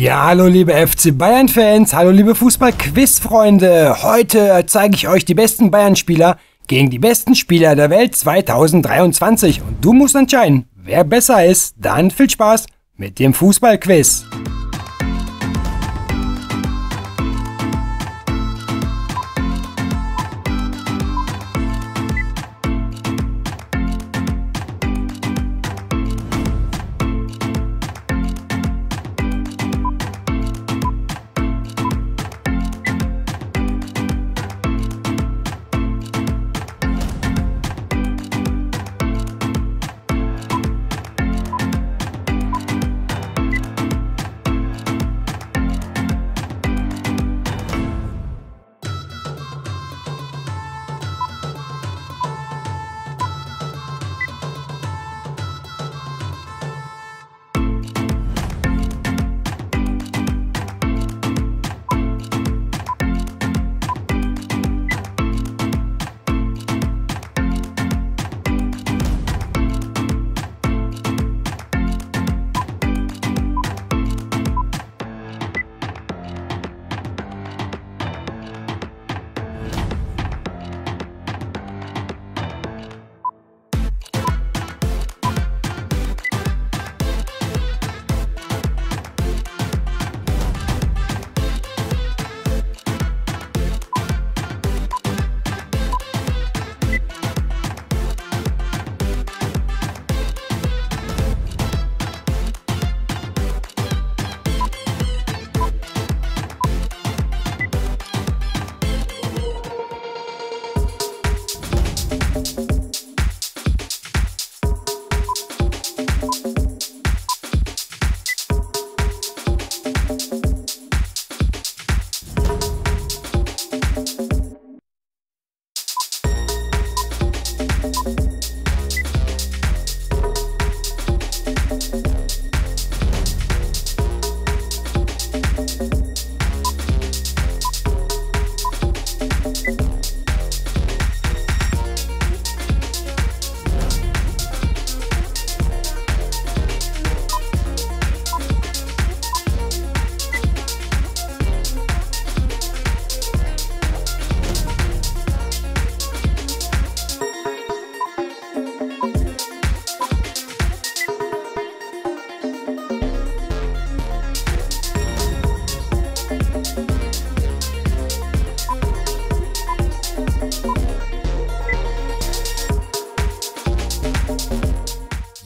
Ja, hallo liebe FC Bayern-Fans, hallo liebe Fußball-Quiz-Freunde. Heute zeige ich euch die besten Bayern-Spieler gegen die besten Spieler der Welt 2023. Und du musst entscheiden, wer besser ist. Dann viel Spaß mit dem Fußball-Quiz.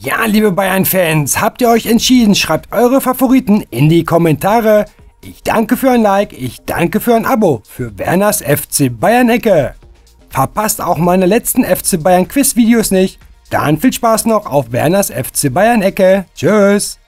Ja, liebe Bayern-Fans, habt ihr euch entschieden? Schreibt eure Favoriten in die Kommentare. Ich danke für ein Like, ich danke für ein Abo für Werners FC Bayern-Ecke. Verpasst auch meine letzten FC Bayern Quiz-Videos nicht. Dann viel Spaß noch auf Werners FC Bayern-Ecke. Tschüss.